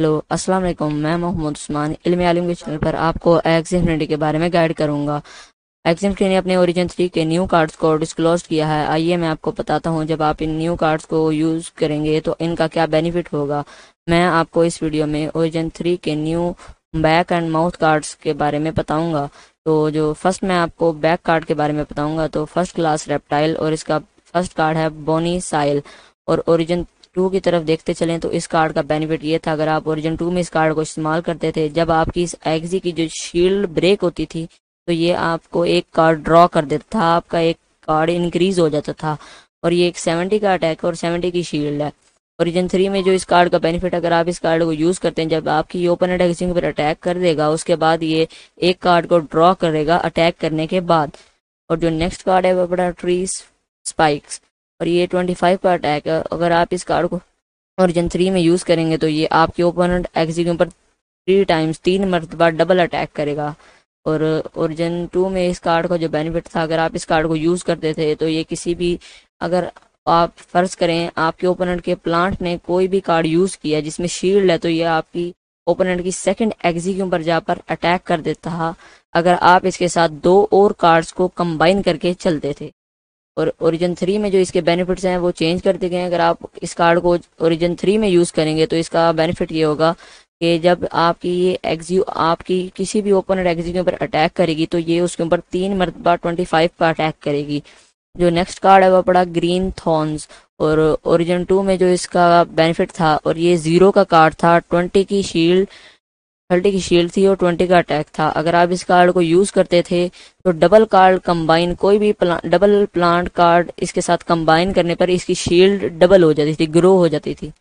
Hello, अस्सलाम वालेकुम। मैं मोहम्मद उस्मान इल्म आलिम के चैनल पर आपको एक्स इन्फिनिटी के बारे में गाइड करूँगा। एक्स इन्फिनिटी ने अपने ओरिजिन थ्री के न्यू कार्ड्स को डिस्क्लोज किया है। आइए मैं आपको बताता हूँ, जब आप इन न्यू कार्ड्स को यूज़ करेंगे तो इनका क्या बेनिफिट होगा? मैं आपको इस वीडियो में ओरिजिन थ्री के new back end mouth cards के बारे में बताऊँगा। तो जो फ़र्स्ट मैं आपको बैक कार्ड के बारे में बताऊँगा तो फ़र्स्ट क्लास रेप्टाइल और इसका फ़र्स्ट कार्ड है बोनी साइल और ओरिजिन टू की तरफ़ देखते चलें तो इस कार्ड का बेनिफिट ये था, अगर आप ओरिजिन टू में इस कार्ड को इस्तेमाल करते थे, जब आपकी इस एग्जी की जो शील्ड ब्रेक होती थी तो ये आपको एक कार्ड ड्रॉ कर देता था, आपका एक कार्ड इंक्रीज हो जाता था। और ये एक सेवेंटी का अटैक और सेवेंटी की शील्ड है। ओरिजिन थ्री में जो इस कार्ड का बेनिफिट अगर आप इस कार्ड को यूज़ करते हैं, जब आपकी ओपन एग्जिंग पर अटैक कर देगा, उसके बाद ये एक कार्ड को ड्रॉ करेगा अटैक करने के बाद। और जो नेक्स्ट कार्ड है, वो बड़ा ट्रीज स्पाइक्स और ये ट्वेंटी फाइव का अटैक है। अगर आप इस कार्ड को ओरिजन थ्री में यूज़ करेंगे तो ये आपके ओपोनेंट एक्सी के ऊपर थ्री टाइम्स तीन मरतबा डबल अटैक करेगा। और ओरिजन टू में इस कार्ड का जो बेनिफिट था, अगर आप इस कार्ड को यूज़ करते थे तो ये किसी भी अगर आप फ़र्ज़ करें, आपके ओपोनेंट के प्लांट ने कोई भी कार्ड यूज़ किया जिसमें शील्ड है तो ये आपकी ओपोनेंट की सेकंड के ऊपर जाकर अटैक कर देता था। अगर आप इसके साथ दो और कार्ड्स को कंबाइन करके चलते थे। और ओरिजिन थ्री में जो इसके बेनिफिट्स हैं, वो चेंज कर दिए गए हैं। अगर आप इस कार्ड को ओरिजिन थ्री में यूज़ करेंगे तो इसका बेनिफिट ये होगा कि जब आपकी ये एग्जी आपकी किसी भी ओपनर एग्जी के ऊपर अटैक करेगी तो ये उसके ऊपर तीन मरतबा ट्वेंटी फाइव का अटैक करेगी। जो नेक्स्ट कार्ड है वह पड़ा ग्रीन थॉर्न्स और ओरिजिन टू में जो इसका बेनिफिट था, और ये ज़ीरो का कार्ड था ट्वेंटी की शील्ड थर्टी की शील्ड थी और ट्वेंटी का अटैक था। अगर आप इस कार्ड को यूज़ करते थे तो डबल कार्ड कंबाइन कोई भी प्ला, डबल प्लांट कार्ड इसके साथ कंबाइन करने पर इसकी शील्ड डबल हो जाती थी ग्रो हो जाती थी।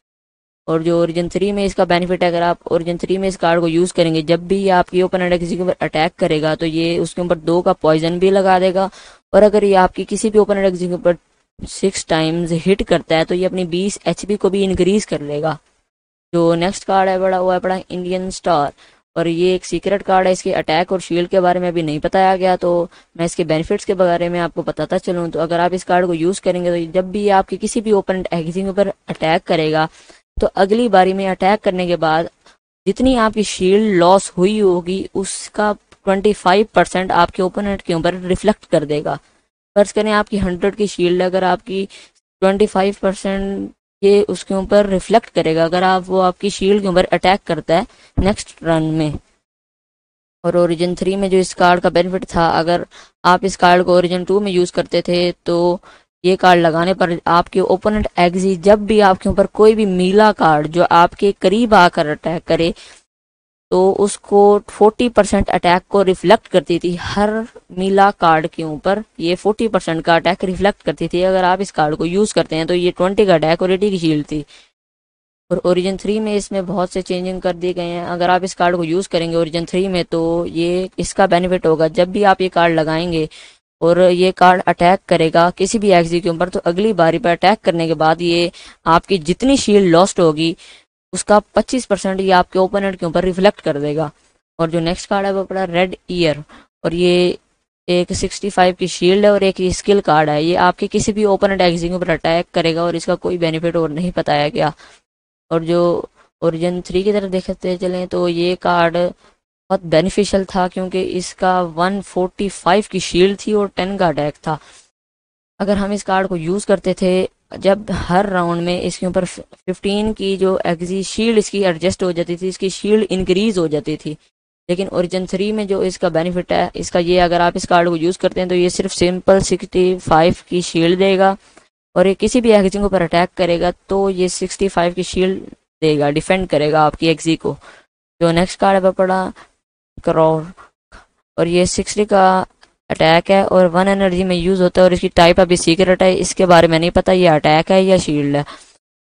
और जो ओरिजिन थ्री में इसका बेनिफिट है अगर आप ओरिजिन थ्री में इस कार्ड को यूज़ करेंगे जब भी ये आपकी ओपन किसी के ऊपर अटैक करेगा तो ये उसके ऊपर दो का पॉइजन भी लगा देगा। और अगर ये आपकी किसी भी ओपन किसी के ऊपर सिक्स टाइम्स हिट करता है तो ये अपनी बीस एच को भी इंक्रीज कर लेगा। जो नेक्स्ट कार्ड है, बड़ा वो है बड़ा इंडियन स्टार और ये एक सीक्रेट कार्ड है, इसके अटैक और शील्ड के बारे में अभी नहीं बताया गया तो मैं इसके बेनिफिट्स के बारे में आपको बताता चलूँ। तो अगर आप इस कार्ड को यूज़ करेंगे तो जब भी आपके किसी भी ओपन एग्जिंग पर अटैक करेगा तो अगली बारी में अटैक करने के बाद जितनी आपकी शील्ड लॉस हुई होगी, उसका ट्वेंटी फाइव परसेंट आपके ओपोनेंट के ऊपर रिफ्लेक्ट कर देगा। फ़र्ज़ करें आपकी हंड्रेड की शील्ड अगर आपकी ट्वेंटी फाइव परसेंट ये उसके ऊपर रिफ्लेक्ट करेगा। अगर आप वो आपकी शील्ड के ऊपर अटैक करता है नेक्स्ट रन में। और ओरिजिन थ्री में जो इस कार्ड का बेनिफिट था, अगर आप इस कार्ड को ओरिजिन टू में यूज़ करते थे तो ये कार्ड लगाने पर आपके ओपोनेंट एग्जी जब भी आपके ऊपर कोई भी मीला कार्ड जो आपके करीब आकर अटैक करे तो उसको 40 परसेंट अटैक को रिफ्लेक्ट करती थी हर मीला कार्ड के ऊपर। ये 40 परसेंट का अटैक रिफ्लेक्ट करती थी। अगर आप इस कार्ड को यूज़ करते हैं तो ये 20 का अटैक और 80 की शील्ड थी। और ओरिजिन थ्री में इसमें बहुत से चेंजिंग कर दिए गए हैं। अगर आप इस कार्ड को यूज़ करेंगे ओरिजिन थ्री में तो ये इसका बेनिफिट होगा। जब भी आप ये कार्ड लगाएँगे और ये कार्ड अटैक करेगा किसी भी एक्सी के ऊपर तो अगली बारी पर अटैक करने के बाद ये आपकी जितनी शील्ड लॉस्ट होगी उसका 25 परसेंट ये आपके ओपोनेंट के ऊपर रिफ्लेक्ट कर देगा। और जो नेक्स्ट कार्ड है वो पड़ा रेड ईयर और ये एक 65 की शील्ड है और एक स्किल कार्ड है। ये आपके किसी भी ओपोनेंट एग्जिंग पर अटैक करेगा और इसका कोई बेनिफिट और नहीं बताया गया। और जो ओरिजिन थ्री की तरफ़ देखते चलें तो ये कार्ड बहुत बेनिफिशियल था क्योंकि इसका 145 की शील्ड थी और 10 का अटैक था। अगर हम इस कार्ड को यूज़ करते थे जब हर राउंड में इसके ऊपर 15 की जो एग्जी शील्ड इसकी एडजस्ट हो जाती थी, इसकी शील्ड इंक्रीज हो जाती थी। लेकिन ओरिजिन थ्री में जो इसका बेनिफिट है, इसका ये अगर आप इस कार्ड को यूज़ करते हैं तो ये सिर्फ़ सिंपल 65 की शील्ड देगा और ये किसी भी एग्जी के ऊपर अटैक करेगा तो ये 65 की शील्ड देगा डिफेंड करेगा आपकी एग्जी को। जो नेक्स्ट कार्ड है पड़ा करोर और ये सिक्सटी का अटैक है और वन एनर्जी में यूज़ होता है और इसकी टाइप अभी सीक्रेट है, इसके बारे में नहीं पता, ये अटैक है या शील्ड है।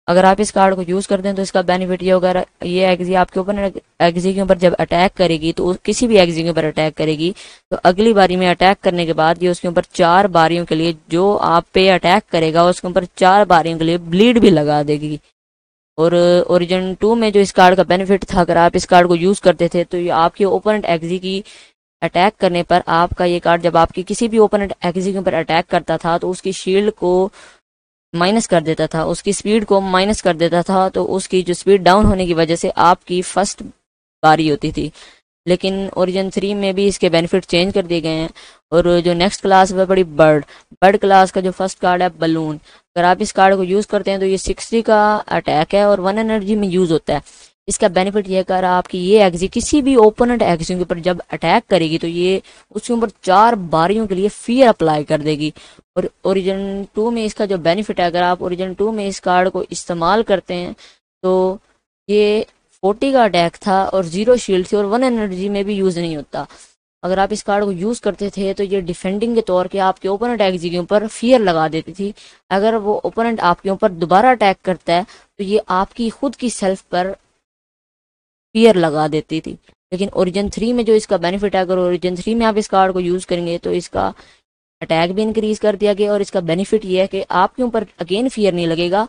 अगर आप इस कार्ड को यूज़ करते हैं तो इसका बेनिफिट ये होगा, ये एग्जी आपके ऊपर एग्जी के ऊपर जब अटैक करेगी तो किसी भी एग्जी के ऊपर अटैक करेगी तो अगली बारी में अटैक करने के बाद ये उसके ऊपर चार बारियों के लिए जो आप पे अटैक करेगा, उसके ऊपर चार बारियों के लिए ब्लीड भी लगा देगी। और ओरिजिन टू में जो इस कार्ड का बेनिफिट था, अगर आप इस कार्ड को यूज़ करते थे तो ये आपके ओपोनेंट एग्जी की अटैक करने पर आपका ये कार्ड जब आपकी किसी भी ओपोनेंट एग्जी के ऊपर अटैक करता था तो उसकी शील्ड को माइनस कर देता था। उसकी स्पीड को माइनस कर देता था तो उसकी जो स्पीड डाउन होने की वजह से आपकी फ़र्स्ट बारी होती थी। लेकिन ओरिजिन थ्री में भी इसके बेनिफिट चेंज कर दिए गए हैं। और जो नेक्स्ट क्लास है बड़ी बर्ड बर्ड क्लास का जो फ़र्स्ट कार्ड है बलून अगर आप इस कार्ड को यूज़ करते हैं तो ये सिक्सटी का अटैक है और वन एनर्जी में यूज़ होता है। इसका बेनिफिट ये कर आपकी ये एग्जी किसी भी ओपोनेंट एग्जी के ऊपर जब अटैक करेगी तो ये उसके ऊपर चार बारियों के लिए फियर अप्लाई कर देगी। और ओरिजिन टू में इसका जो बेनिफिट है, अगर आप ओरिजिन टू में इस कार्ड को इस्तेमाल करते हैं तो ये फोर्टी का अटैक था और ज़ीरो शील्ड थी और वन एनर्जी में भी यूज़ नहीं होता। अगर आप इस कार्ड को यूज़ करते थे तो ये डिफेंडिंग के तौर के आपके ओपोनेंट एग्जी के ऊपर फियर लगा देती थी। अगर वो ओपोनेंट आपके ऊपर दोबारा अटैक करता है तो ये आपकी खुद की सेल्फ पर फियर लगा देती थी। लेकिन ओरिजिन थ्री में जो इसका बेनिफिट है, अगर ओरिजिन थ्री में आप इस कार्ड को यूज़ करेंगे तो इसका अटैक भी इंक्रीज कर दिया गया और इसका बेनिफिट ये है कि आपके ऊपर अगेन फियर नहीं लगेगा।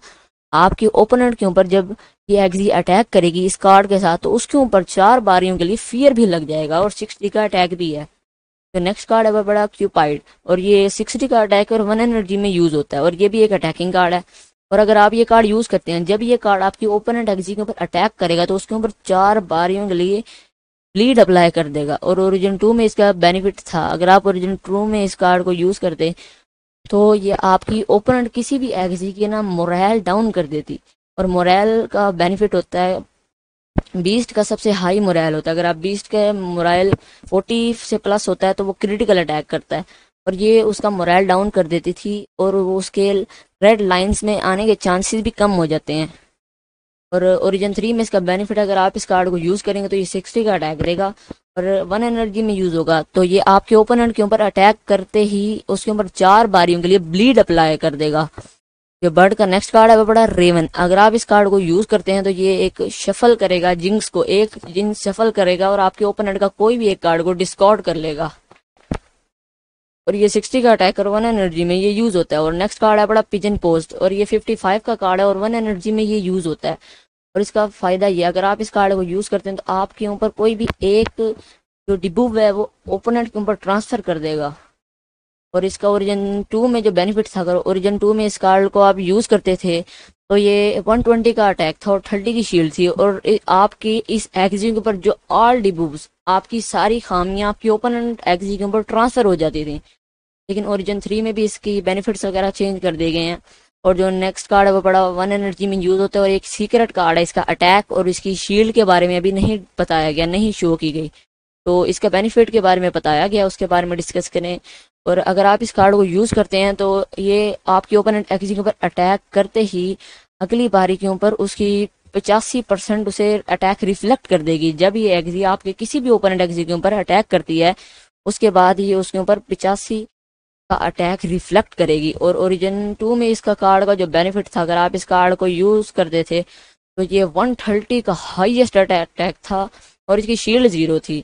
आपके ओपोनेंट के ऊपर जब ये एग्जी अटैक करेगी इस कार्ड के साथ तो उसके ऊपर चार बारियों के लिए फियर भी लग जाएगा और सिक्सटी का अटैक भी है। तो नेक्स्ट कार्ड है, वह बड़ा क्यूपाइड और ये सिक्सटी का अटैक और वन एनर्जी में यूज़ होता है और ये भी एक अटैकिंग कार्ड है। और अगर आप ये कार्ड यूज़ करते हैं, जब ये कार्ड आपकी ओपोनेंट एग्जी के ऊपर अटैक करेगा तो उसके ऊपर चार बारियों के लिए ब्लीड अप्लाई कर देगा। और ओरिजिन टू में इसका बेनिफिट था। अगर आप ओरिजिन टू में इस कार्ड को यूज़ करते तो ये आपकी ओपोनेंट किसी भी एग्जी की ना मोरल डाउन कर देती। और मोरल का बेनिफिट होता है बीस्ट का सबसे हाई मोरल होता है। अगर आप बीस्ट का मोरल फोर्टी से प्लस होता है तो वो क्रिटिकल अटैक करता है। और ये उसका मोरल डाउन कर देती थी और वो उसके रेड लाइंस में आने के चांसेस भी कम हो जाते हैं। और ओरिजिन थ्री में इसका बेनिफिट अगर आप इस कार्ड को यूज़ करेंगे तो ये सिक्सटी का अटैक देगा और वन एनर्जी में यूज़ होगा। तो ये आपके ओपोनेंट के ऊपर अटैक करते ही उसके ऊपर चार बारियों के लिए ब्लीड अप्लाई कर देगा। जो बर्ड का नेक्स्ट कार्ड है वो बड़ा रेवन अगर आप इस कार्ड को यूज़ करते हैं तो ये एक शफल करेगा जिंक्स को एक जिंक्स शफल करेगा और आपके ओपोनेंट का कोई भी एक कार्ड को डिस्कॉर्ड कर लेगा। और ये सिक्सटी का अटैक और वन एनर्जी में ये यूज़ होता है। और नेक्स्ट कार्ड है बड़ा पिजन पोस्ट और ये फिफ्टी फाइव का कार्ड है और वन एनर्जी में ये यूज़ होता है। और इसका फ़ायदा ये अगर आप इस कार्ड को यूज़ करते हैं तो आपके ऊपर कोई भी एक जो डिबूब है वो ओपोनेंट के ऊपर ट्रांसफ़र कर देगा। और इसका ओरिजिन टू में जो बेनिफिट था अगर ओरिजिन टू में इस कार्ड को आप यूज़ करते थे तो ये 120 का अटैक था और 30 की शील्ड थी। और आपकी इस एग्जी के ऊपर जो ऑल डिबूब्स आपकी सारी खामियाँ आपकी ओपोनेंट एग्जी के ऊपर ट्रांसफ़र हो जाती थी। लेकिन ओरिजिन थ्री में भी इसकी बेनिफिट्स वगैरह चेंज कर दिए गए हैं। और जो नेक्स्ट कार्ड है, वो बड़ा वन एनर्जी में यूज़ होता है और एक सीक्रेट कार्ड है इसका अटैक और इसकी शील्ड के बारे में अभी नहीं बताया गया, नहीं शो की गई। तो इसका बेनिफिट के बारे में बताया गया, उसके बारे में डिस्कस करें। और अगर आप इस कार्ड को यूज़ करते हैं तो ये आपके ओपोनेंट एक्सी के ऊपर अटैक करते ही अगली बारी के ऊपर उसकी पचासी परसेंट उसे अटैक रिफ्लेक्ट कर देगी। जब ये एग्जी आपके किसी भी ओपोनेंट एग्जी के ऊपर अटैक करती है, उसके बाद ये उसके ऊपर पिचासी का अटैक रिफ्लेक्ट करेगी। और ओरिजिन टू में इसका कार्ड का जो बेनिफिट था अगर आप इस कार्ड को यूज़ करते थे तो ये 130 का हाईएस्ट अटैक था और इसकी शील्ड ज़ीरो थी।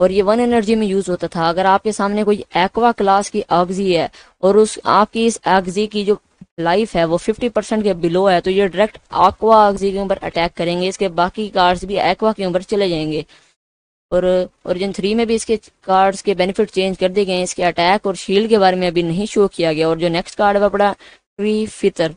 और ये वन एनर्जी में यूज़ होता था। अगर आपके सामने कोई एक्वा क्लास की आगजी है और उस आपकी इस आगजी की जो लाइफ है वो 50 परसेंट के बिलो है तो ये डायरेक्ट एक्वा आगजी के ऊपर अटैक करेंगे। इसके बाकी कार्ड्स भी एक्वा के ऊपर चले जाएँगे। और ओरिजिन थ्री में भी इसके कार्ड्स के बेनिफिट चेंज कर दिए गए हैं। इसके अटैक और शील्ड के बारे में अभी नहीं शो किया गया। और जो नेक्स्ट कार्ड है पड़ा ट्री फितर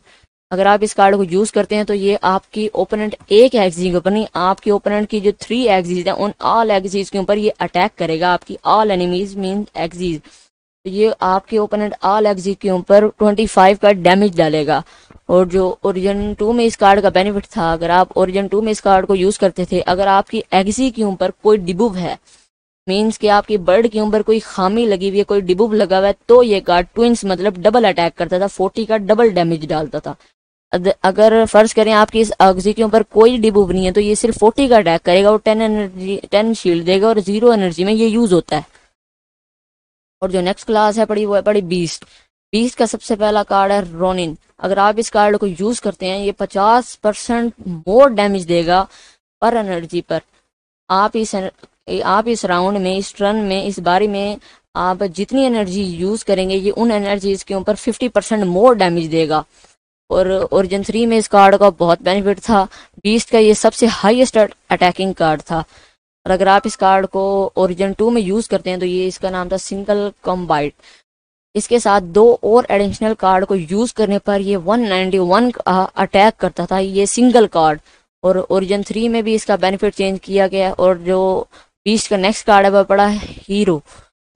अगर आप इस कार्ड को यूज़ करते हैं तो ये आपकी ओपोनेंट एक एक्सिस के ऊपर नहीं, आपके ओपोनेंट की जो थ्री एक्सिस है, उन ऑल एक्सिस के ऊपर ये अटैक करेगा। आपकी ऑल एनिमीज मीन एक्सिस ये आपके ओपोनेंट ऑल एक्सिस के ऊपर 25 का डैमेज डालेगा। और जो ओरिजन टू में इस कार्ड का बेनिफिट था, अगर आप ओरिजन टू में इस कार्ड को यूज़ करते थे, अगर आपकी एग्जी के ऊपर कोई डिबुब है मीन्स कि आपकी बर्ड के ऊपर कोई खामी लगी हुई है, कोई डिबुब लगा हुआ है तो ये कार्ड ट्विंस मतलब डबल अटैक करता था फोर्टी का डबल डैमेज डालता था। अगर फ़र्ज़ करें आपकी इस अग्जी के ऊपर कोई डिबुब नहीं है तो ये सिर्फ़ फोर्टी का अटैक करेगा और टेन एनर्जी टेन शील्ड देगा और ज़ीरो एनर्जी में ये यूज़ होता है। और जो नेक्स्ट क्लास है, पड़ी वो है, पड़ी बीस्ट बीस्ट का सबसे पहला कार्ड है रोनिन अगर आप इस कार्ड को यूज़ करते हैं, ये पचास परसेंट मोर डैमेज देगा पर एनर्जी पर. आप इस आप इस राउंड में, इस टर्न में, इस बारी में आप जितनी एनर्जी यूज़ करेंगे, ये उन एनर्जीज के ऊपर फिफ्टी परसेंट मोर डैमेज देगा. और ओरिजिन थ्री में इस कार्ड का बहुत बेनिफिट था. बीस्ट का ये सबसे हाईएस्ट अटैकिंग कार्ड था. और अगर आप इस कार्ड को ओरिजिन टू में यूज़ करते हैं तो ये इसका नाम था सिंगल कॉम्बाइट इसके साथ दो और एडिशनल कार्ड को यूज़ करने पर ये 191 अटैक करता था ये सिंगल कार्ड और ओरिजन थ्री में भी इसका बेनिफिट चेंज किया गया और जो बीस का नेक्स्ट कार्ड है, वह पड़ा है हीरो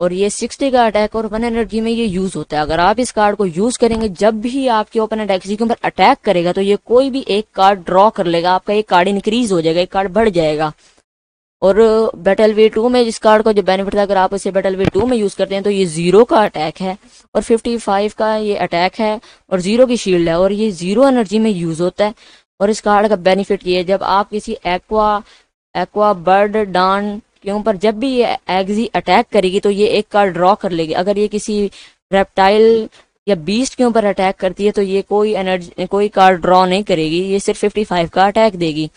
और ये 60 का अटैक और वन एनर्जी में ये यूज़ होता है। अगर आप इस कार्ड को यूज़ करेंगे, जब भी आपके ओपन एक्सी के ऊपर अटैक करेगा तो ये कोई भी एक कार्ड ड्रॉ कर लेगा। आपका एक कार्ड इंक्रीज हो जाएगा, एक कार्ड बढ़ जाएगा। और बैटल वे टू में इस कार्ड का जो बेनिफिट था, अगर आप इसे बैटल वे टू में यूज़ करते हैं तो ये ज़ीरो का अटैक है और फिफ्टी फाइव का ये अटैक है और ज़ीरो की शील्ड है और ये ज़ीरो एनर्जी में यूज़ होता है और इस कार्ड का बेनिफिट ये है, जब आप किसी एक्वा एक्वा बर्ड डान के ऊपर जब भी ये एग्जी अटैक करेगी तो ये एक कार्ड ड्रॉ कर लेगी। अगर ये किसी रेप्टाइल या बीस्ट के ऊपर अटैक करती है तो ये कोई एनर्जी कोई कार्ड ड्रॉ नहीं करेगी, ये सिर्फ़ 55 का अटैक देगी।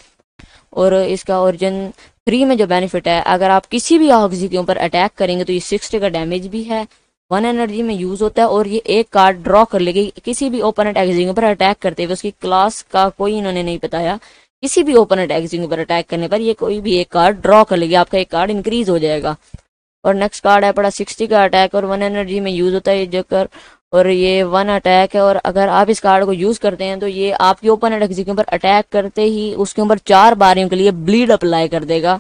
और इसका ओरिजिन थ्री में जो बेनिफिट है, अगर आप किसी भी ऑक्सी के ऊपर अटैक करेंगे तो ये सिक्सटी का डैमेज भी है वन एनर्जी में यूज़ होता है और ये एक कार्ड ड्रॉ कर लेगी। किसी भी ओपन एक्सी के ऊपर अटैक करते हुए उसकी क्लास का कोई इन्होंने नहीं बताया, किसी भी ओपन एक्सी के ऊपर अटैक करने पर ये कोई भी एक कार्ड ड्रॉ कर लेगी, आपका एक कार्ड इंक्रीज हो जाएगा। और नेक्स्ट कार्ड है पड़ा सिक्सटी का अटैक और वन एनर्जी में यूज़ होता है, ये जोकर और ये वन अटैक है और अगर आप इस कार्ड को यूज़ करते हैं तो ये आपके ओपन एट के ऊपर अटैक करते ही उसके ऊपर चार बारियों के लिए ब्लीड अप्लाई कर देगा।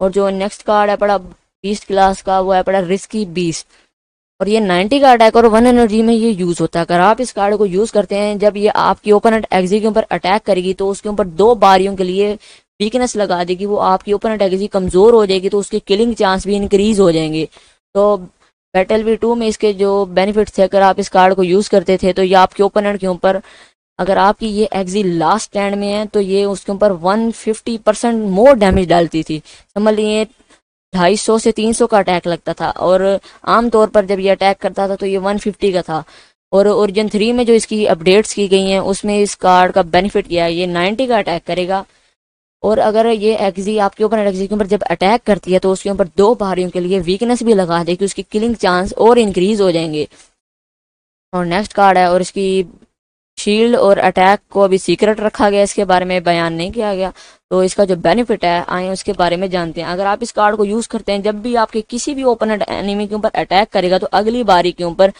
और जो नेक्स्ट कार्ड है पड़ा बीस्ट क्लास का, वो है पड़ा रिस्की बीस्ट और ये 90 का अटैक और वन एनर्जी में ये यूज़ होता है। अगर आप इस कार्ड को यूज़ करते हैं, जब ये आपकी ओपोनेंट एक्जी के ऊपर अटैक करेगी तो उसके ऊपर दो बारियों के लिए वीकनेस लगा देगी, वो आपकी ओपन एक्जी कमज़ोर हो जाएगी तो उसके किलिंग चांस भी इंक्रीज हो जाएँगे। तो बैटल वी टू में इसके जो बेनिफिट्स थे, अगर आप इस कार्ड को यूज़ करते थे तो ये आपके ओपोनेंट के ऊपर, अगर आपकी ये एग्जी लास्ट स्टैंड में है तो ये उसके ऊपर 150 परसेंट मोर डैमेज डालती थी। समझ लिए ढाई सौ से तीन सौ का अटैक लगता था, और आमतौर पर जब ये अटैक करता था तो ये 150 का था। और ओरिजिन थ्री में जो इसकी अपडेट्स की गई हैं, उसमें इस कार्ड का बेनिफिट किया है? ये 90 का अटैक करेगा। और अगर ये एक्जी आपके ऊपर एक्जी के ऊपर जब अटैक करती है तो उसके ऊपर दो बारियों के लिए वीकनेस भी लगा देगी, उसकी किलिंग चांस और इंक्रीज हो जाएँगे। और नेक्स्ट कार्ड है, और इसकी शील्ड और अटैक को अभी सीक्रेट रखा गया, इसके बारे में बयान नहीं किया गया। तो इसका जो बेनिफिट है, आए उसके बारे में जानते हैं। अगर आप इस कार्ड को यूज़ करते हैं, जब भी आपके किसी भी ओपन एनिमी के ऊपर अटैक करेगा तो अगली बारी के ऊपर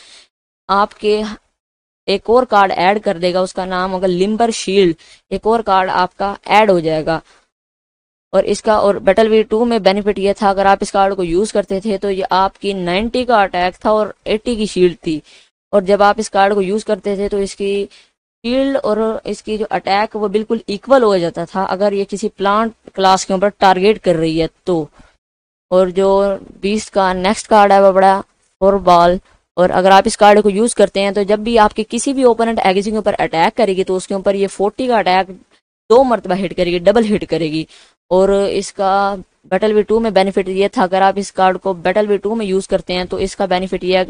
आपके एक और कार्ड ऐड कर देगा, उसका नाम होगा लिम्बर शील्ड एक और कार्ड आपका ऐड हो जाएगा। और इसका, और बैटल वी टू में बेनिफिट ये था, अगर आप इस कार्ड को यूज़ करते थे तो ये आपकी 90 का अटैक था और 80 की शील्ड थी। और जब आप इस कार्ड को यूज़ करते थे तो इसकी शील्ड और इसकी जो अटैक वो बिल्कुल इक्वल हो जाता था, अगर ये किसी प्लांट क्लास के ऊपर टारगेट कर रही है तो। और जो बीस का नेक्स्ट कार्ड है, वो बड़ा फोर बॉल और अगर आप इस कार्ड को यूज़ करते हैं तो जब भी आपके किसी भी ओपोनेंट एग्जी के ऊपर अटैक करेगी तो उसके ऊपर ये फोर्टी का अटैक दो मरतबा हिट करेगी, डबल हिट करेगी। और इसका बैटल वी टू में बेनिफिट ये था, अगर आप इस कार्ड को बैटल वी टू में यूज़ करते हैं तो इसका बेनिफिट ये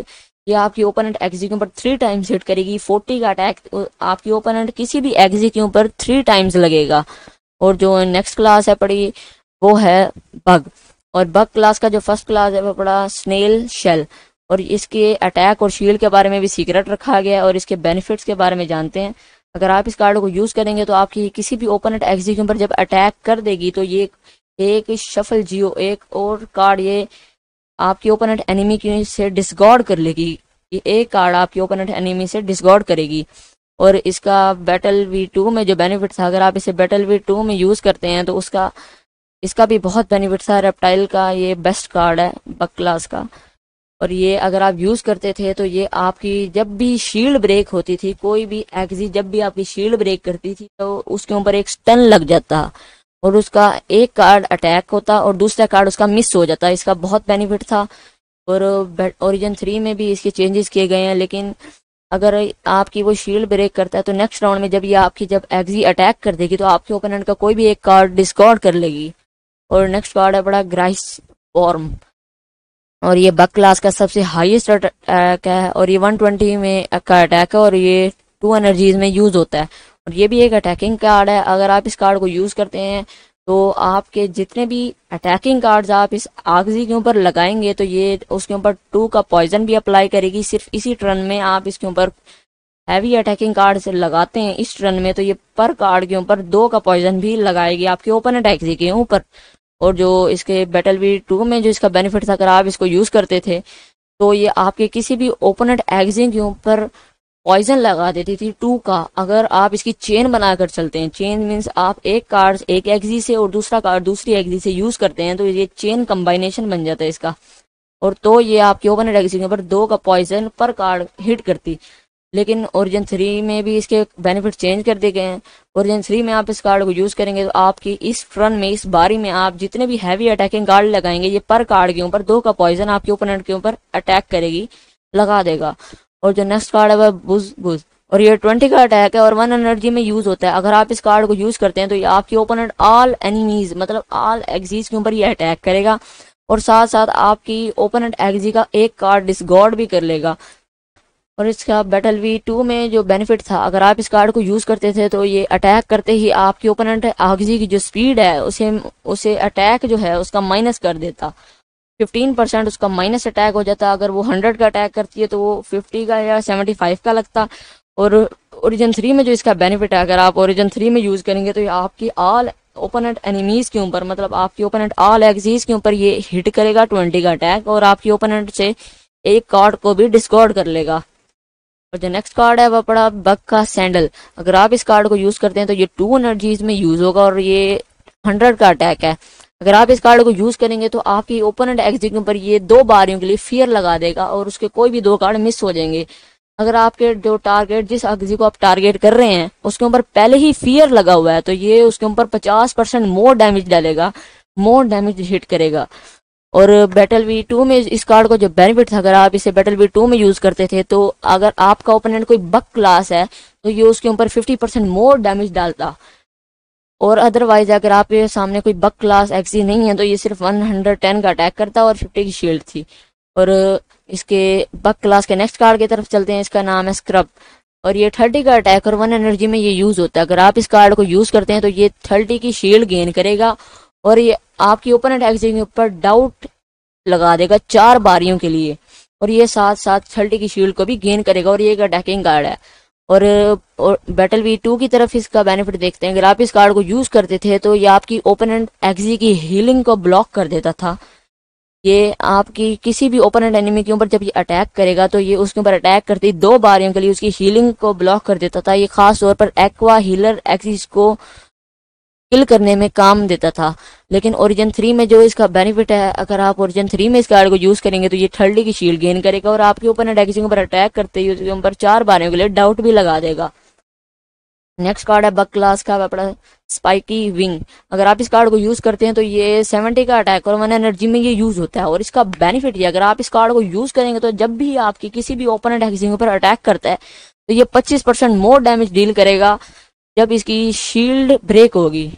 ये आपकी ओपोनेंट एक्जी के ऊपर थ्री टाइम्स हिट करेगी, फोर्टी का अटैक आपकी ओपोनेंट किसी भी एक्जी के ऊपर थ्री टाइम्स लगेगा। और जो नेक्स्ट क्लास है पड़ी, वो है बग। और बग क्लास का जो फ़र्स्ट क्लास है, वो पड़ा स्नेल शेल। और इसके अटैक और शील्ड के बारे में भी सीक्रेट रखा गया है और इसके बेनिफिट्स के बारे में जानते हैं। अगर आप इस कार्ड को यूज़ करेंगे तो आपकी किसी भी ओपोनेंट एक्जी के ऊपर जब अटैक कर देगी तो ये एक शफल जियो एक और कार्ड ये आपके ओपोनेंट एनिमी की से डिसगॉर्ड कर लेगी। ये एक कार्ड आपके ओपोनेंट एनिमी से डिसगॉर्ड करेगी। और इसका बैटल वी टू में जो बेनिफिट था अगर आप इसे बैटल वी टू में यूज़ करते हैं तो उसका, इसका भी बहुत बेनिफिट था रेप्टाइल का ये बेस्ट कार्ड है बक क्लास का। और ये अगर आप यूज़ करते थे तो ये आपकी जब भी शील्ड ब्रेक होती थी, कोई भी एक्जी जब भी आपकी शील्ड ब्रेक करती थी तो उसके ऊपर एक स्टन लग जाता और उसका एक कार्ड अटैक होता और दूसरा कार्ड उसका मिस हो जाता। इसका बहुत बेनिफिट था और ओरिजन थ्री में भी इसके चेंजेस किए गए हैं, लेकिन अगर आपकी वो शील्ड ब्रेक करता है तो नेक्स्ट राउंड में जब ये आपकी जब एक्जी अटैक कर देगी तो आपके ओपोनेंट का कोई भी एक कार्ड डिस्कॉर्ड कर लेगी। और नेक्स्ट कार्ड है बड़ा ग्राइस फॉर्म और ये बक क्लास का सबसे हाईएस्ट अटैक है, और ये 120 में का अटैक है, और ये टू एनर्जीज में यूज़ होता है। और ये भी एक अटैकिंग कार्ड है, अगर आप इस कार्ड को यूज़ करते हैं तो आपके जितने भी अटैकिंग कार्ड्स आप इस आगजी के ऊपर लगाएँगे तो ये उसके ऊपर टू का पॉइजन भी अप्लाई करेगी। सिर्फ़ इसी टर्न में आप इसके ऊपर हैवी अटैकिंग कार्ड से लगाते हैं, इस टर्न में तो ये पर कार्ड के ऊपर दो का पॉइजन भी लगाएगी आपके ओपन अटैक के ऊपर। और जो इसके बैटल वी टू में जो इसका बेनिफिट था, अगर आप इसको यूज़ करते थे तो ये आपके किसी भी ओपोनेंट एग्जिंग के ऊपर पॉइजन लगा देती थी टू का। अगर आप इसकी चेन बनाकर चलते हैं चेन मीन्स आप एक कार्ड एक एग्जी से और दूसरा कार्ड दूसरी एग्जी से यूज़ करते हैं तो ये चेन कंबाइनेशन बन जाता है इसका। और तो ये आपके ओपोनेंट एग्जी के ऊपर दो का पॉइजन पर कार्ड हिट करती। लेकिन ओरिजिन थ्री में भी इसके बेनिफिट चेंज कर दिए गए हैं ओरिजिन थ्री में आप इस कार्ड को यूज़ करेंगे तो आपकी इस फ्रंट में, इस बारी में आप जितने भी हैवी अटैकिंग कार्ड लगाएँगे, ये पर कार्ड के ऊपर, दो का पॉइजन आपके ओपोनेंट के ऊपर अटैक करेगी, लगा देगा। और जो नेक्स्ट कार्ड है वह बुज बुज और ये ट्वेंटी का अटैक है और वन एनर्जी में यूज़ होता है। अगर आप इस कार्ड को यूज़ करते हैं तो ये आपके ओपोनेंट ऑल एनिमीज मतलब ऑल एग्जीज के ऊपर ये अटैक करेगा। और साथ साथ आपकी ओपोनेंट एग्जी का एक कार्ड डिसगॉर्ड भी कर लेगा। और इसका बैटल वी टू में जो बेनिफिट था, अगर आप इस कार्ड को यूज़ करते थे तो ये अटैक करते ही आपके ओपोनेंट आगजी की जो स्पीड है, उसे उसे अटैक जो है, उसका माइनस कर देता। फिफ्टीन परसेंट उसका माइनस अटैक हो जाता। अगर वो हंड्रेड का अटैक करती है तो वो फिफ्टी का या सेवेंटी फाइव का लगता। और ओरिजन थ्री में जो इसका बेनिफिट है, अगर आप ओरिजन थ्री में यूज़ करेंगे तो ये आपकी ऑल ओपोनेंट एनिमीज के ऊपर मतलब आपकी ओपोनेंट ऑल एग्जीज के ऊपर ये हिट करेगा ट्वेंटी का अटैक और आपकी ओपोनेंट से एक कार्ड को भी डिस्कॉर्ड कर लेगा। और जो नेक्स्ट कार्ड है वह पड़ा बग का सैंडल अगर आप इस कार्ड को यूज़ करते हैं तो ये टू एनर्जीज में यूज़ होगा और ये हंड्रेड का अटैक है। अगर आप इस कार्ड को यूज़ करेंगे तो आपकी ओपोनेंट एग्जिट के ऊपर ये दो बारियों के लिए फियर लगा देगा और उसके कोई भी दो कार्ड मिस हो जाएँगे। अगर आपके जो टारगेट जिस एग्जी को आप टारगेट कर रहे हैं, उसके ऊपर पहले ही फियर लगा हुआ है तो ये उसके ऊपर पचास परसेंट मोर डैमेज डालेगा मोर डैमेज हिट करेगा। और बैटल वी टू में इस कार्ड को जो बेनिफिट था अगर आप इसे बैटल वी टू में यूज़ करते थे तो अगर आपका ओपोनेंट कोई बक क्लास है तो ये उसके ऊपर फिफ्टी परसेंट मोर डैमेज डालता। और अदरवाइज़ अगर आपके सामने कोई बक क्लास एक्सी नहीं है तो ये सिर्फ़ वन हंड्रेड टेन का अटैक करता और फिफ्टी की शील्ड थी। और इसके बक क्लास के नेक्स्ट कार्ड की तरफ़ चलते हैं, इसका नाम है स्क्रब और ये थर्टी का अटैक और वन एनर्जी में ये यूज़ होता है। अगर आप इस कार्ड को यूज़ करते हैं तो ये थर्टी की शील्ड गेन करेगा। और ये आपकी ओपोनेंट एग्जिट के ऊपर डाउट लगा देगा चार बारियों के लिए। और ये साथ साथ थर्टी की शील्ड को भी गेन करेगा और ये एक अटैकिंग कार्ड है। और, और बैटल वी टू की तरफ़ इसका बेनिफिट देखते हैं। अगर आप इस कार्ड को यूज़ करते थे तो ये आपकी ओपोनेंट एक्जी की हीलिंग को ब्लॉक कर देता था। ये आपकी किसी भी ओपोनेंट एनिमी के ऊपर जब ये अटैक करेगा तो ये उसके ऊपर अटैक करती दो बारियों के लिए उसकी हीलिंग को ब्लॉक कर देता था। ये खास तौर पर एक्वा हीलर एक्सिस को किल करने में काम देता था। लेकिन ओरिजिन थ्री में जो इसका बेनिफिट है, अगर आप ओरिजिन थ्री में इस कार्ड को यूज़ करेंगे तो ये थर्डी की शील्ड गेन करेगा और आपके ऊपर किसी के ऊपर अटैक करते ही उसके ऊपर चार बारियों के लिए डाउट भी लगा देगा। नेक्स्ट कार्ड है बक क्लास का, अपना स्पाइकी विंग अगर आप इस कार्ड को यूज़ करते हैं तो ये सेवेंटी का अटैक और वन एनर्जी में ये यूज़ होता है और इसका बेनिफिट ये, अगर आप इस कार्ड को यूज़ करेंगे तो जब भी आपकी किसी भी ओपोनेंट किसी के ऊपर अटैक करता है तो ये पच्चीस परसेंट मोर डैमेज डील करेगा। जब इसकी शील्ड ब्रेक होगी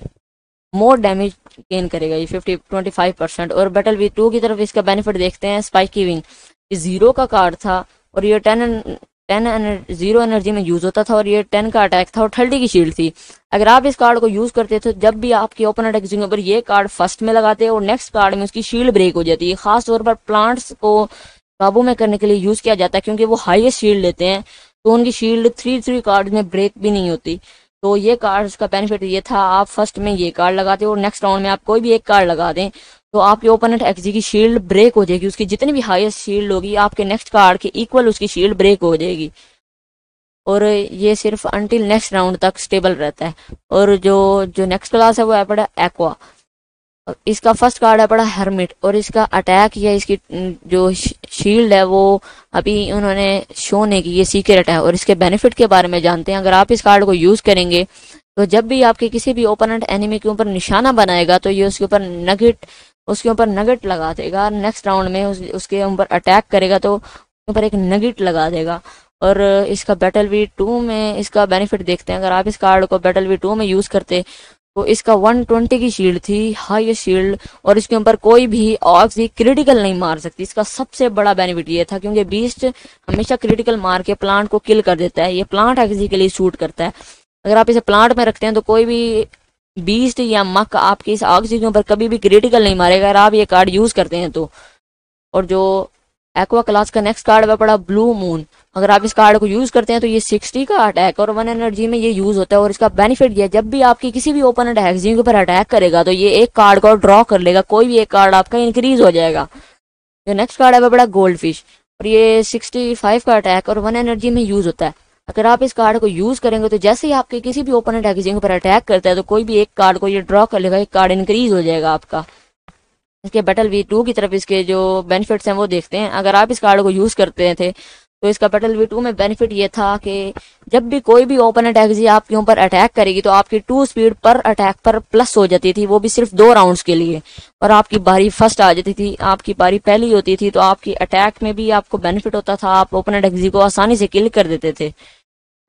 मोर डैमेज गेन करेगा ये फिफ्टी ट्वेंटी फाइव परसेंट और बैटल वी टू की तरफ़ इसका बेनिफिट देखते हैं स्पाइकी विंग ये ज़ीरो का कार्ड था और ये टेन टेन ज़ीरो एनर्जी में यूज़ होता था और ये टेन का अटैक था और थर्टी की शील्ड थी। अगर आप इस कार्ड को यूज़ करते थे जब भी आपके ओपन अटैक जिंग पर ये कार्ड फ़र्स्ट में लगाते और नेक्स्ट कार्ड में उसकी शील्ड ब्रेक हो जाती है। खास तौर पर प्लांट्स को काबू में करने के लिए यूज़ किया जाता है क्योंकि वो हाईएस्ट शील्ड लेते हैं तो उनकी शील्ड थ्री थ्री कार्ड में ब्रेक भी नहीं होती। तो ये कार्ड का बेनिफिट ये था, आप फ़र्स्ट में ये कार्ड लगाते हो और नेक्स्ट राउंड में आप कोई भी एक कार्ड लगा दें तो आपके ओपोनेंट एक्जी की शील्ड ब्रेक हो जाएगी, उसकी जितनी भी हाईएस्ट शील्ड होगी, आपके नेक्स्ट कार्ड के इक्वल उसकी शील्ड ब्रेक हो जाएगी। और ये सिर्फ़ अंटिल नेक्स्ट राउंड तक स्टेबल रहता है। और जो जो नेक्स्ट क्लास है वो है एक्वा इसका फ़र्स्ट कार्ड है पड़ा हर्मिट और इसका अटैक या इसकी जो शील्ड है वो अभी उन्होंने शो नहीं की ये सीक्रेट है और इसके बेनिफिट के बारे में जानते हैं। अगर आप इस कार्ड को यूज़ करेंगे तो जब भी आपके किसी भी ओपोनेंट एनिमी के ऊपर निशाना बनाएगा तो ये उसके ऊपर नगेट उसके ऊपर नगेट लगा देगा। नेक्स्ट राउंड में उस, उसके ऊपर अटैक करेगा तो ऊपर एक नगेट लगा देगा। और इसका बैटल वी टू में इसका बेनिफिट देखते हैं। अगर आप इस कार्ड को बैटल वी टू में यूज़ करते तो इसका 120 की शील्ड थी हाई शील्ड और इसके ऊपर कोई भी ऑक्सी क्रिटिकल नहीं मार सकती। इसका सबसे बड़ा बेनिफिट ये था, क्योंकि बीस्ट हमेशा क्रिटिकल मार के प्लांट को किल कर देता है। ये प्लांट एक्सी के लिए शूट करता है। अगर आप इसे प्लांट में रखते हैं तो कोई भी बीस्ट या मक आपके इस ऑक्सी के ऊपर कभी भी क्रिटिकल नहीं मारेगा। अगर आप ये कार्ड यूज़ करते हैं तो। और जो एक्वा क्लास का नेक्स्ट कार्ड है पड़ा ब्लू मून अगर आप इस कार्ड को यूज़ करते हैं तो ये 60 का अटैक और वन एनर्जी में ये यूज़ होता है और इसका बेनिफिट ये जब भी आपकी किसी भी ओपन अटैक के ऊपर अटैक करेगा तो ये एक कार्ड को ड्रॉ कर लेगा, कोई भी एक कार्ड आपका इंक्रीज हो जाएगा। जो नेक्स्ट कार्ड है, वो बड़ा गोल्ड फ़िश और ये सिक्सटी फाइव का अटैक और वन एनर्जी में यूज़ होता है। अगर आप इस कार्ड को यूज़ करेंगे तो जैसे ही आपके किसी भी ओपन अटैक पर अटैक करता है तो कोई भी एक कार्ड को ये ड्रॉ कर लेगा, एक कार्ड इंक्रीज हो जाएगा आपका। इसके बैटल वी टू की तरफ़ इसके जो बेनिफिट्स हैं, वो देखते हैं। अगर आप इस कार्ड को यूज़ करते थे तो इसका बैटल वी टू में बेनिफिट ये था कि जब भी कोई भी ओपन अटैक जी आपके ऊपर अटैक करेगी तो आपकी टू स्पीड पर अटैक पर प्लस हो जाती थी। वो भी सिर्फ़ दो राउंड्स के लिए। और आपकी बारी फ़र्स्ट आ जाती थी, आपकी बारी पहली होती थी तो आपकी अटैक में भी आपको बेनिफिट होता था। आप ओपन अटैक जी को आसानी से किल कर देते थे।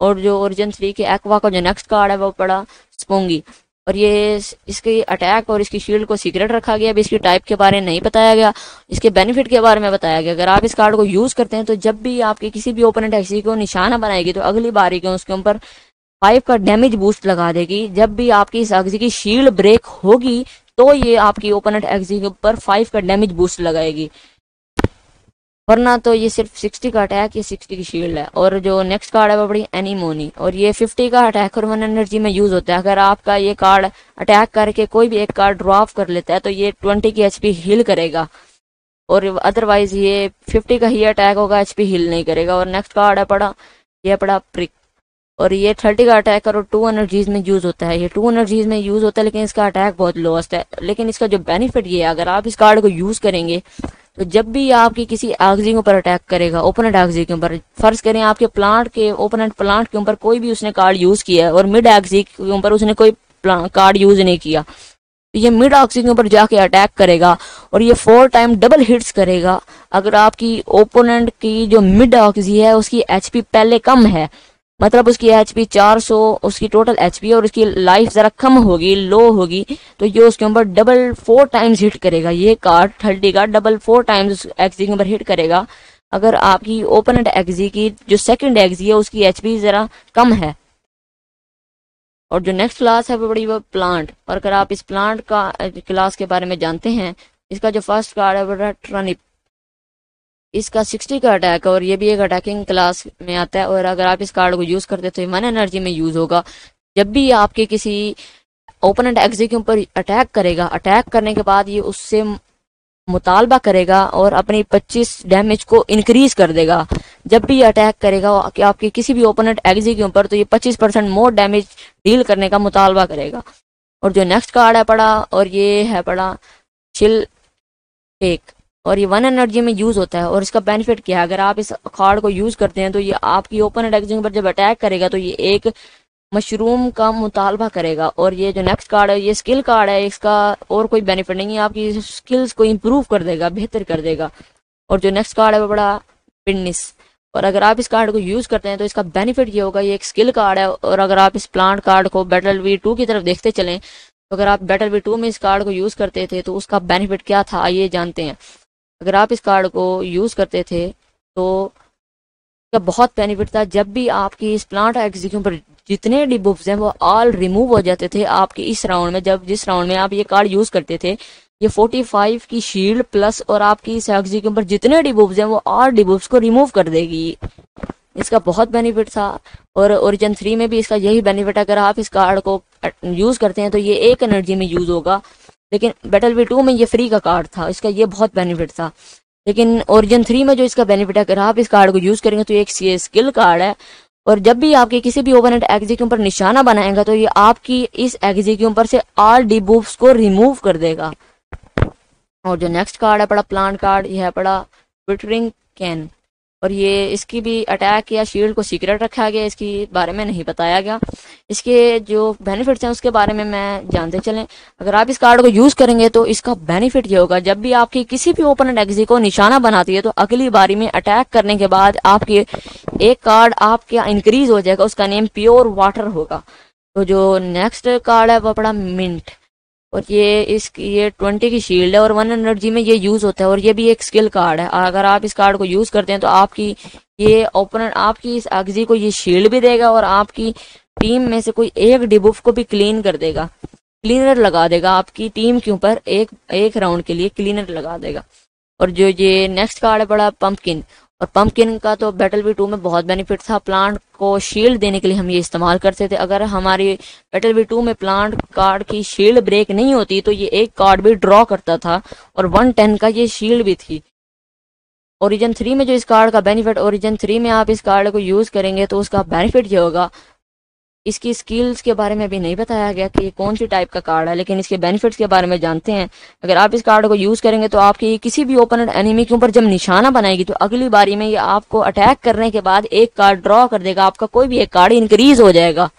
और जो ओरिजिन थ्री के एक्वा का जो नेक्स्ट कार्ड है, वो पड़ा स्पोंगी और ये इसके अटैक और इसकी शील्ड को सीक्रेट रखा गया अभी इसकी टाइप के बारे में नहीं बताया गया, इसके बेनिफिट के बारे में बताया गया। अगर आप इस कार्ड को यूज़ करते हैं तो जब भी आपके किसी भी ओपन अटैक को निशाना बनाएगी तो अगली बारी के उसके ऊपर फाइव का डैमेज बूस्ट लगा देगी। जब भी आपकी इस अगजी की शील्ड ब्रेक होगी तो ये आपकी ओपन अटैक के ऊपर फाइव का डैमेज बूस्ट लगाएगी। वरना तो ये सिर्फ़ सिक्सटी का अटैक, ये सिक्सटी की शील्ड है। और जो नेक्स्ट कार्ड है वो बड़ी एनीमोनी और ये फिफ्टी का अटैक और वन एनर्जी में यूज़ होता है। अगर आपका ये कार्ड अटैक करके कोई भी एक कार्ड ड्रॉप कर लेता है तो ये ट्वेंटी की एचपी हील करेगा। और अदरवाइज़ ये फिफ्टी का ही अटैक होगा एचपी हील नहीं करेगा। और नेक्स्ट कार्ड है पड़ा ये पड़ा प्रिक और ये थर्टी का अटैक और टू एनर्जीज में यूज़ होता है। ये टू एनर्जीज में यूज़ होता है, लेकिन इसका अटैक बहुत लोएस्ट है। लेकिन इसका जो बेनिफिट ये है, अगर आप इस कार्ड को यूज़ करेंगे तो जब भी आपकी किसी आगजी के ऊपर अटैक करेगा ओपोनेंट आगजी के ऊपर, फ़र्ज़ करें आपके प्लांट के ओपोनेंट प्लांट के ऊपर कोई भी उसने कार्ड यूज़ किया है और मिड आगजी के ऊपर उसने कोई कार्ड यूज़ नहीं किया तो ये मिड ऑक्सी के ऊपर जाके अटैक करेगा और ये फोर टाइम डबल हिट्स करेगा। अगर आपकी ओपोनेंट की जो मिड ऑक्सी है, उसकी एचपी पहले कम है मतलब उसकी एच पी चार सौ, उसकी टोटल एच पी और उसकी लाइफ ज़रा कम होगी लो होगी तो ये उसके ऊपर डबल फोर टाइम्स हिट करेगा। ये कार्ड थर्टी का डबल फोर टाइम्स एक्सी के ऊपर हिट करेगा। अगर आपकी ओपोनेंट एक्जी की जो सेकंड एक्जी है, उसकी एच पी ज़रा कम है। और जो नेक्स्ट क्लास है, वो बड़ी वो प्लांट और अगर आप इस प्लांट का क्लास के बारे में जानते हैं, इसका जो फ़र्स्ट कार्ड है, वो ट्रनिप इसका सिक्सटी का अटैक है और ये भी एक अटैकिंग क्लास में आता है और अगर आप इस कार्ड को यूज़ करते तो वन एनर्जी में यूज़ होगा। जब भी आपके किसी ओपोनेंट एक्जी के ऊपर अटैक करेगा अटैक करने के बाद ये उससे मुतालबा करेगा और अपनी 25 डैमेज को इंक्रीज कर देगा। जब भी ये अटैक करेगा कि आपके किसी भी ओपोनेंट एक्जी के ऊपर तो ये 25 परसेंट मोर डैमेज डील करने का मुतालबा करेगा। और जो नेक्स्ट कार्ड है पड़ा और ये है पड़ा चिल एक। और ये वन एनर्जी में यूज़ होता है और इसका बेनिफिट क्या है? अगर आप इस कार्ड को यूज़ करते हैं तो ये आपकी ओपन अटैकिंग पर जब अटैक करेगा तो ये एक मशरूम का मुतालबा करेगा। और ये जो नेक्स्ट कार्ड है, ये स्किल कार्ड है, इसका और कोई बेनिफिट नहीं है, आपकी स्किल्स को इम्प्रूव कर देगा, बेहतर कर देगा। और जो नेक्स्ट कार्ड है, वो बड़ा पिनिस और अगर आप इस कार्ड को यूज़ करते हैं तो इसका बेनिफिट ये होगा, ये एक स्किल कार्ड है। और अगर आप इस प्लांट कार्ड को बैटल वी टू की तरफ़ देखते चलें तो अगर आप बैटल वी टू में इस कार्ड को यूज़ करते थे तो उसका बेनिफिट क्या था, आइए जानते हैं। अगर आप इस कार्ड को यूज़ करते थे तो इसका बहुत बेनिफिट था। जब भी आपकी इस प्लांट एग्जीक्यूम पर जितने डिबुब्स हैं, वो ऑल रिमूव हो जाते थे आपके इस राउंड में। जब जिस राउंड में आप ये कार्ड यूज़ करते थे, ये 45 की शील्ड प्लस और आपकी इस एग्जीक्यूम पर जितने डिबुब्स हैं, वो ऑल डिबुब्स को रिमूव कर देगी। इसका बहुत बेनिफिट था और ओरिजन थ्री में भी इसका यही बेनिफिट अगर आप इस कार्ड को यूज़ करते हैं तो ये एक एनर्जी में यूज़ होगा। लेकिन बैटल वी टू में ये फ्री का कार्ड था, इसका ये बहुत बेनिफिट था। लेकिन ओरिजिन थ्री में जो इसका बेनिफिट है, अगर आप इस कार्ड को यूज़ करेंगे तो एक स्किल कार्ड है। और जब भी आपके किसी भी ओवरनेट एग्जी के ऊपर निशाना बनाएगा तो ये आपकी इस एग्जी के ऊपर से आल डिबूफ्स को रिमूव कर देगा। और जो नेक्स्ट कार्ड है, पड़ा प्लांट कार्ड यह है पड़ा ट्विटरिंग कैन और ये इसकी भी अटैक या शील्ड को सीक्रेट रखा गया, इसके बारे में नहीं बताया गया। इसके जो बेनिफिट्स हैं उसके बारे में मैं जानते चलें। अगर आप इस कार्ड को यूज़ करेंगे तो इसका बेनिफिट ये होगा, जब भी आपकी किसी भी ओपन एग्जी को निशाना बनाती है तो अगली बारी में अटैक करने के बाद आपके एक कार्ड आपके इंक्रीज हो जाएगा, उसका नेम प्योर वाटर होगा। तो जो नेक्स्ट कार्ड है, वो पड़ा मिंट और ये इस, ये ट्वेंटी की शील्ड है और वन एनर्जी में ये यूज़ होता है और ये भी एक स्किल कार्ड है। अगर आप इस कार्ड को यूज़ करते हैं तो आपकी ये ओपनर आपकी इस अगजी को ये शील्ड भी देगा और आपकी टीम में से कोई एक डिबुफ को भी क्लीन कर देगा। क्लीनर लगा देगा। आपकी टीम के ऊपर एक एक राउंड के लिए क्लीनर लगा देगा। और जो ये नेक्स्ट कार्ड है बड़ा पंपकिन और पंपकिन का तो बैटल वी टू में बहुत बेनिफिट था। प्लांट को शील्ड देने के लिए हम ये इस्तेमाल करते थे। अगर हमारी बैटल वी टू में प्लांट कार्ड की शील्ड ब्रेक नहीं होती तो ये एक कार्ड भी ड्रॉ करता था और वन टेन का ये शील्ड भी थी। ओरिजिन थ्री में जो इस कार्ड का बेनिफिट ओरिजिन थ्री में आप इस कार्ड को यूज़ करेंगे तो उसका बेनिफिट ये होगा। इसकी स्किल्स के बारे में अभी नहीं बताया गया कि ये कौन सी टाइप का कार्ड है, लेकिन इसके बेनिफिट्स के बारे में जानते हैं। अगर आप इस कार्ड को यूज़ करेंगे तो आपकी किसी भी ओपन एनिमी के ऊपर जब निशाना बनाएगी तो अगली बारी में ये आपको अटैक करने के बाद एक कार्ड ड्रॉ कर देगा, आपका कोई भी एक कार्ड इंक्रीज हो जाएगा।